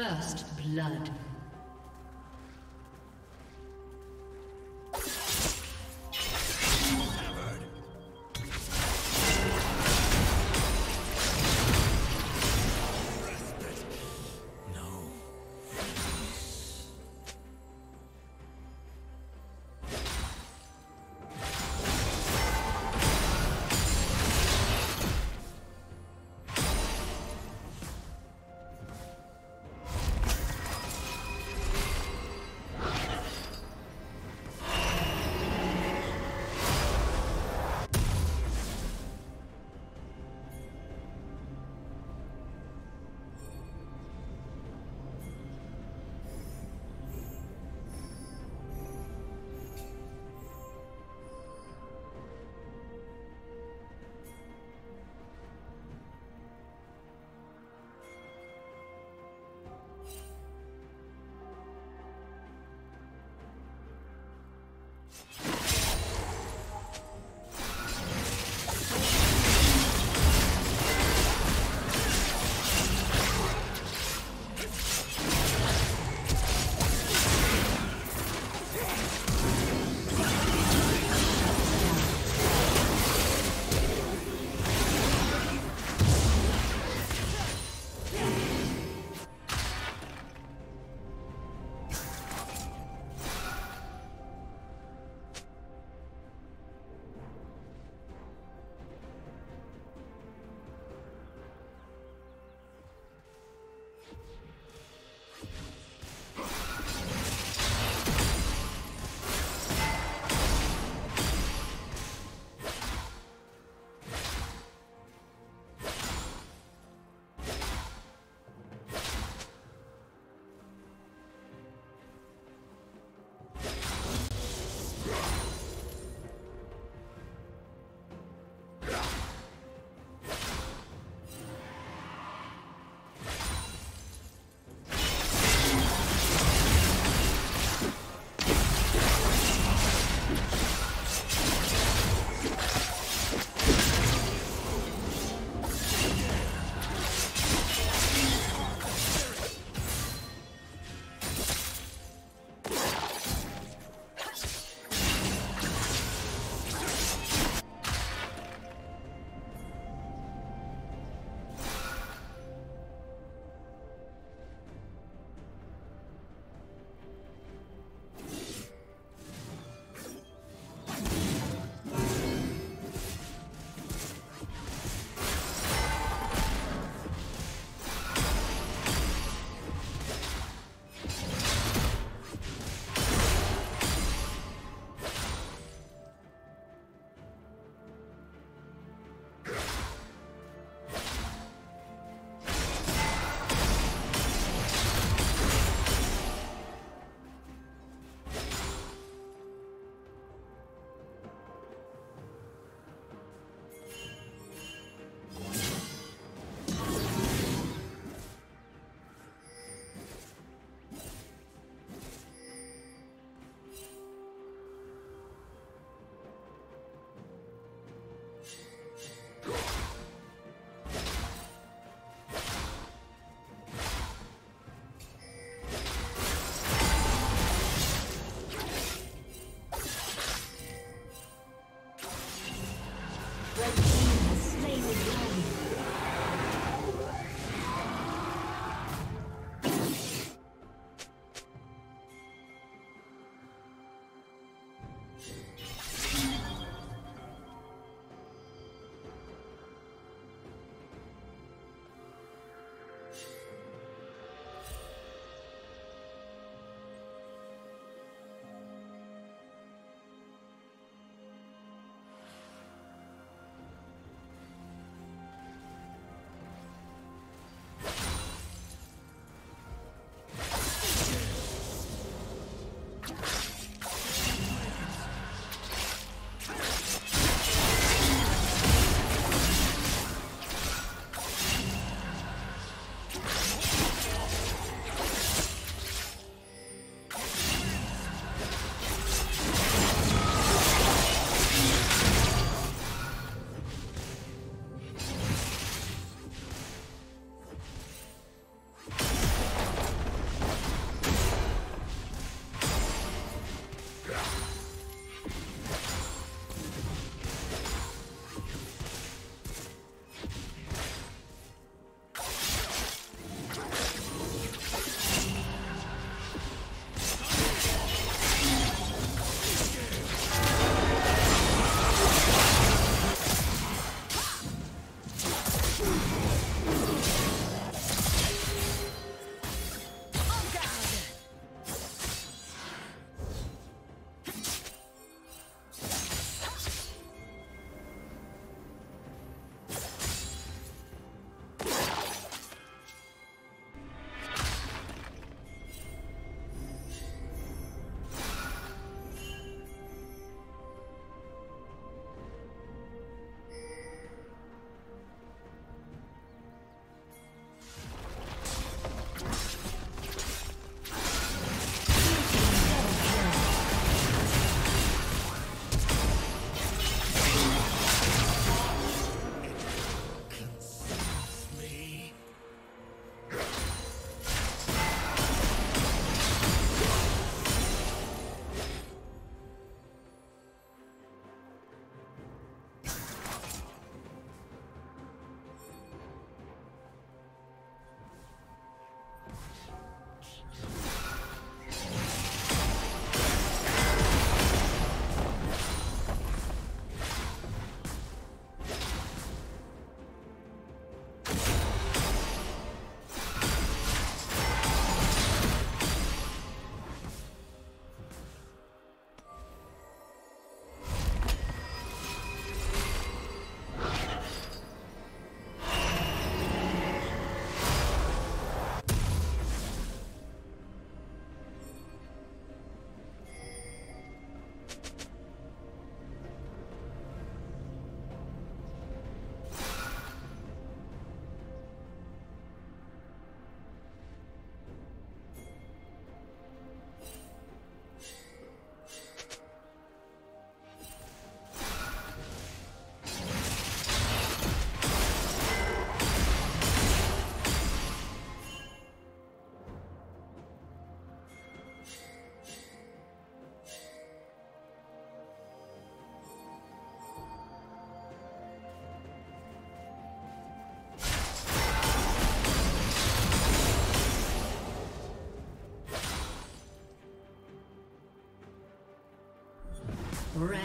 First blood.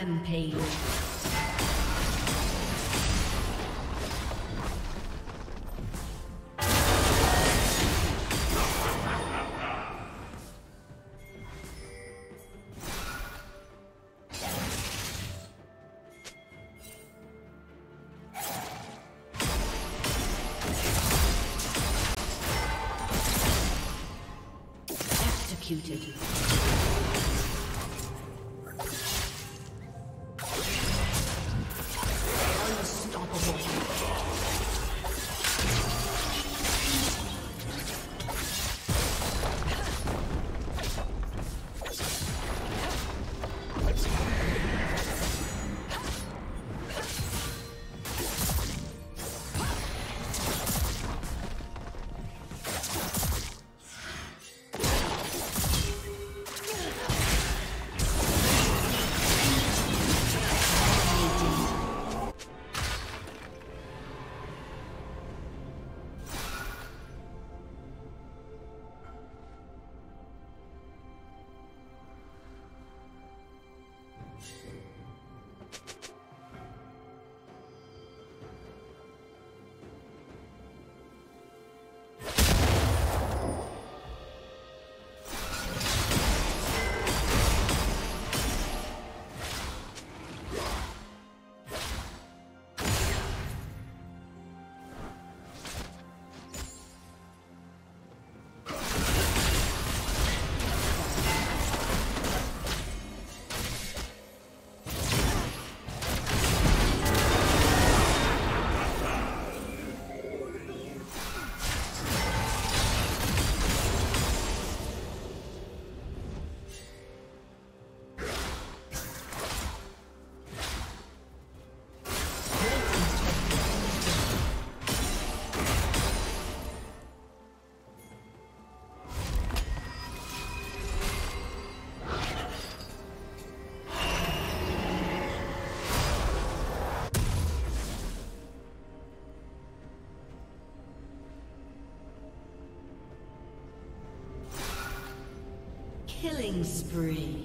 Rampage. Killing spree.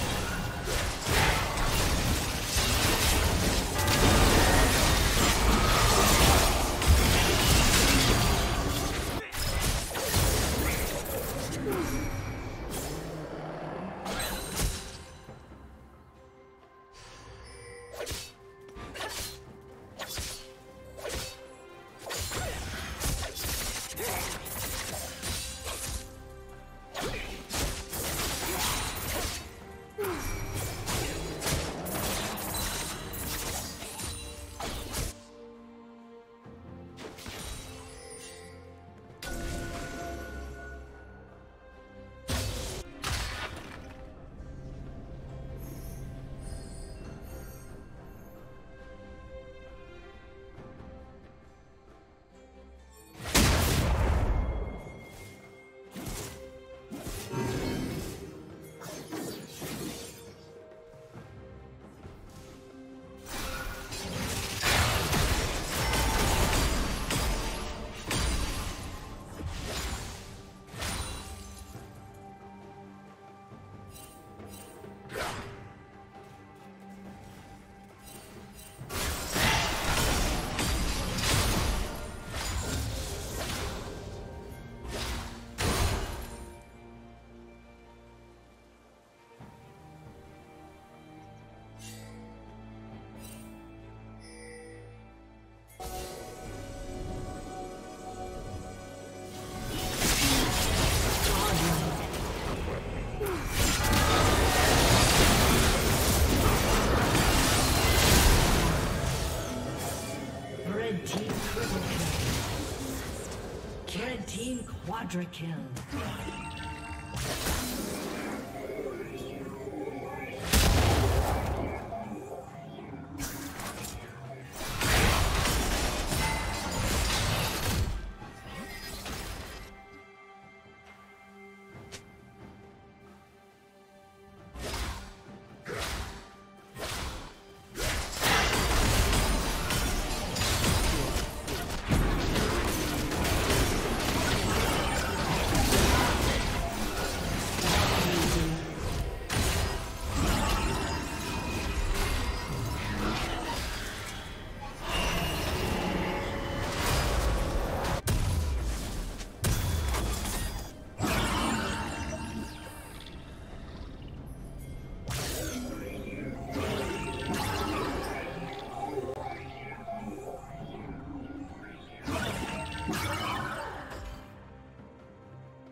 Quadra kill.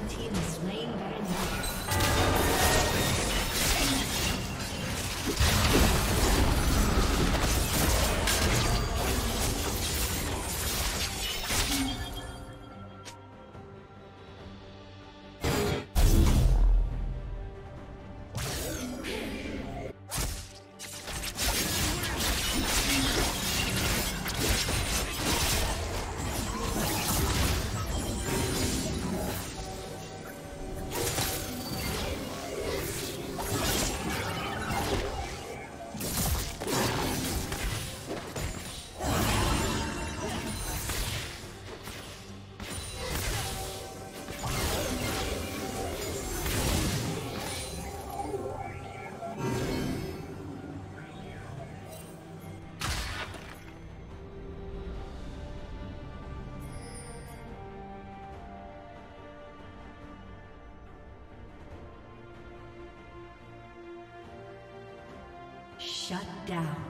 Red team is Shut down.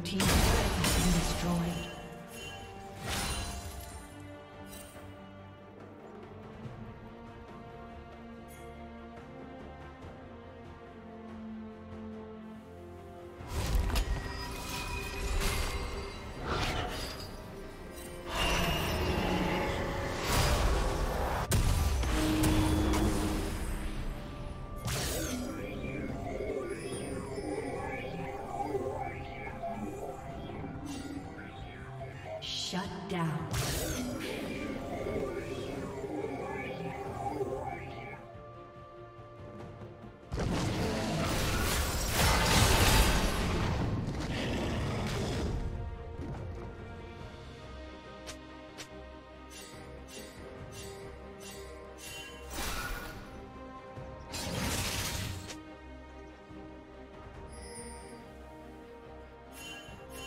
Down.